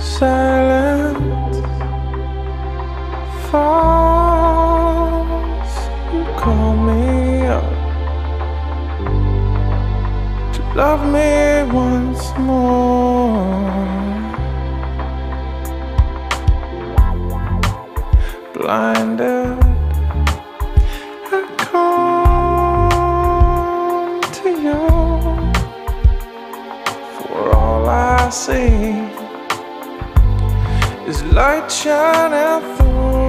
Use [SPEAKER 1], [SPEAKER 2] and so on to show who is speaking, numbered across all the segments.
[SPEAKER 1] Silent falls. You call me up to love me once more. See is light shining through.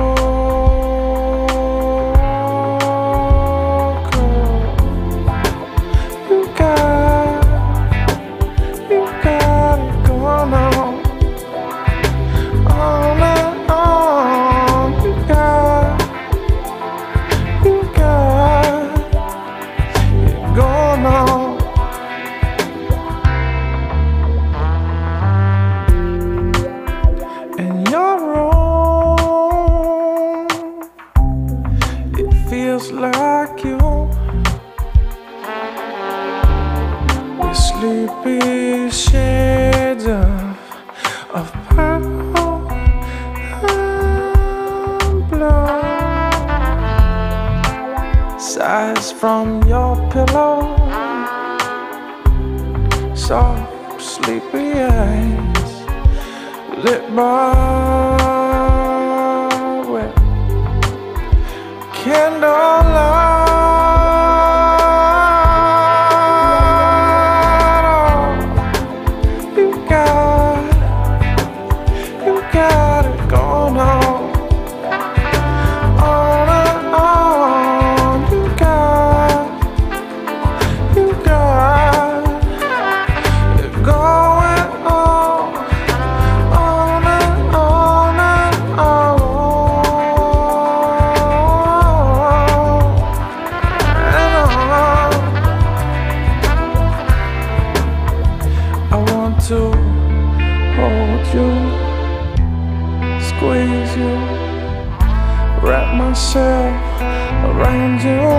[SPEAKER 1] Sleepy shades of, of purple and blue. Sighs from your pillow. Soft, sleepy eyes lit by wet hold you, squeeze you, wrap myself around you,